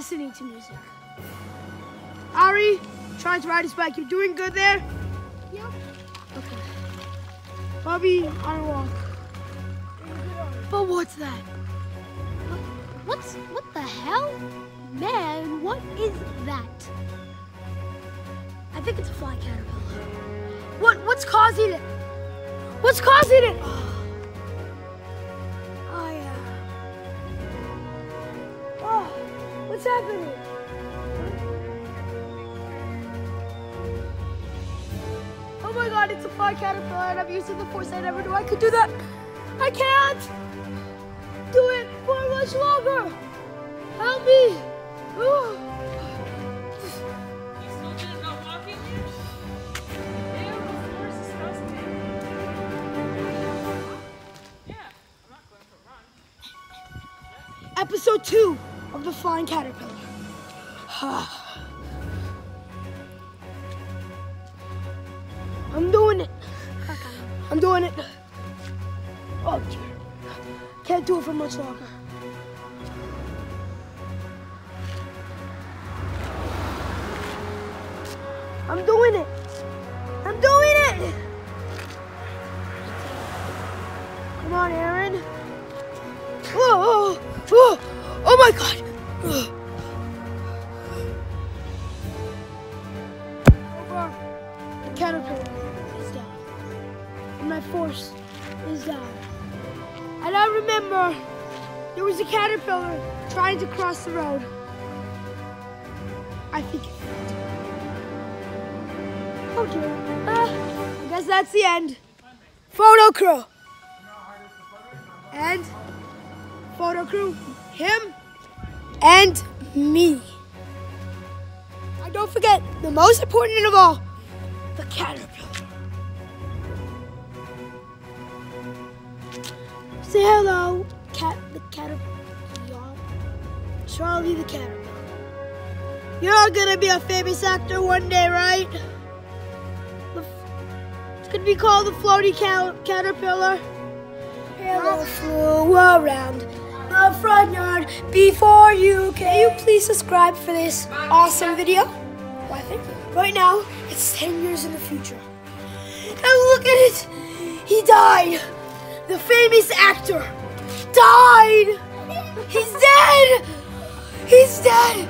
listening to music. Ari, trying to ride his bike. You're doing good there? Yep. Okay. Bobby, on a walk. But what's that? What's what the hell? Man, what is that? I think it's a fly caterpillar. What what's causing it? What's causing it? What's happening? Oh my god, it's a fly caterpillar and I'm using the force I never knew I could do that. I can't do it for much longer. Help me. Oh. Run. episode two of the flying caterpillar. Ah. I'm doing it. I'm doing it. Oh, dear. Can't do it for much longer. I'm doing it. I'm doing it. Come on, Aaron. Whoa, oh, oh, oh my god. The caterpillar is down. And my force is down. And I remember there was a caterpillar trying to cross the road. I think it failed. Oh dear. Ah, I guess that's the end. Photo crew. And photo crew, him and me. And don't forget, the most important of all, the caterpillar. Say hello, cat, the caterpillar. Charlie the caterpillar. You're all gonna be a famous actor one day, right? It's gonna be called the floaty caterpillar. Hello, flew around the front yard before you came. Can you please subscribe for this awesome video? Why, thank you. Right now, it's 10 years in the future. And look at it! He died! The famous actor died! He's dead! He's dead!